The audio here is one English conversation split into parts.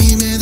mí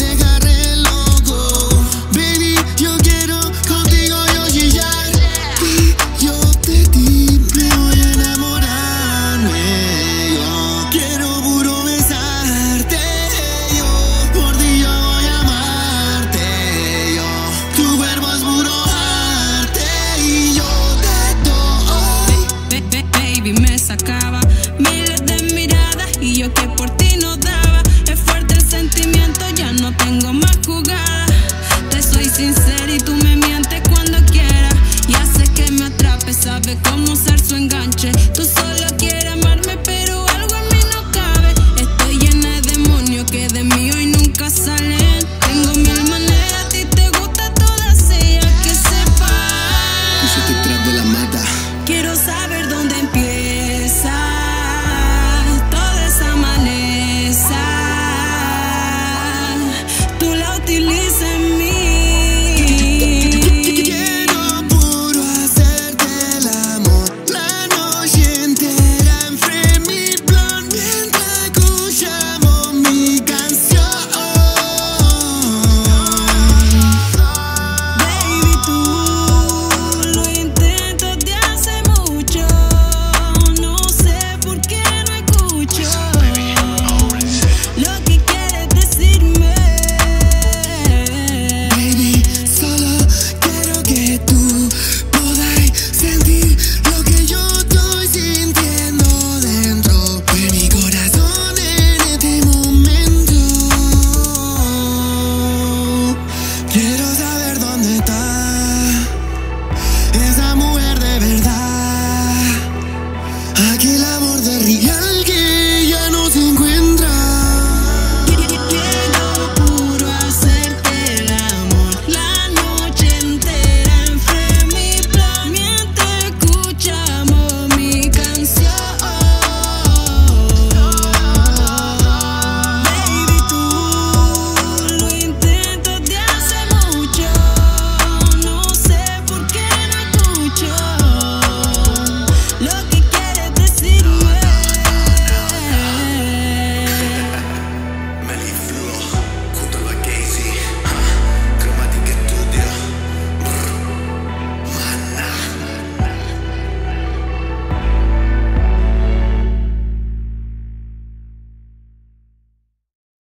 esa